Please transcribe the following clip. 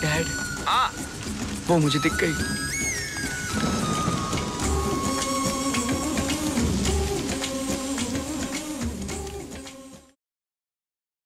Dad. हाँ। वो मुझे दिख गई।